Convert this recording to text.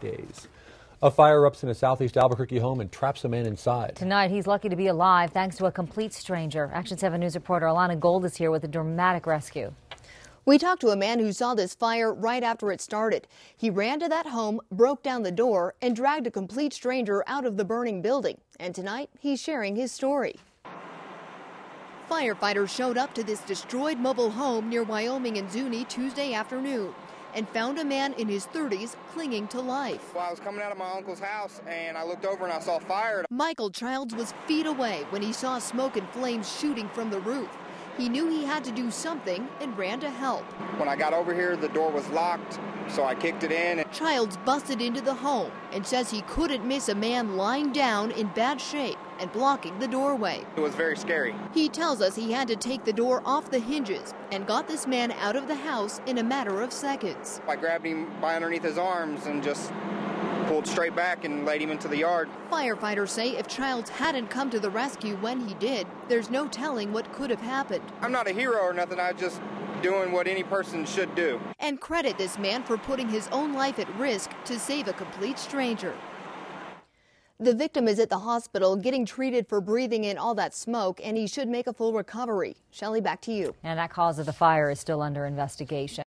days. A fire erupts in a southeast Albuquerque home and traps a man inside. Tonight, he's lucky to be alive thanks to a complete stranger. Action 7 News reporter Alana Gold is here with a dramatic rescue. We talked to a man who saw this fire right after it started. He ran to that home, broke down the door, and dragged a complete stranger out of the burning building. And tonight, he's sharing his story. Firefighters showed up to this destroyed mobile home near Wyoming and Zuni Tuesday afternoon and found a man in his 30s clinging to life. Well, I was coming out of my uncle's house and I looked over and I saw fire. Michael Childs was feet away when he saw smoke and flames shooting from the roof. He knew he had to do something and ran to help. When I got over here, the door was locked, so I kicked it in. Childs busted into the home and says he couldn't miss a man lying down in bad shape and blocking the doorway. It was very scary. He tells us he had to take the door off the hinges and got this man out of the house in a matter of seconds. I grabbed him by underneath his arms and just pulled straight back and laid him into the yard. Firefighters say if Childs hadn't come to the rescue when he did, there's no telling what could have happened. I'm not a hero or nothing, I just doing what any person should do. And credit this man for putting his own life at risk to save a complete stranger. The victim is at the hospital getting treated for breathing in all that smoke, and he should make a full recovery. Shelley, back to you. And that cause of the fire is still under investigation.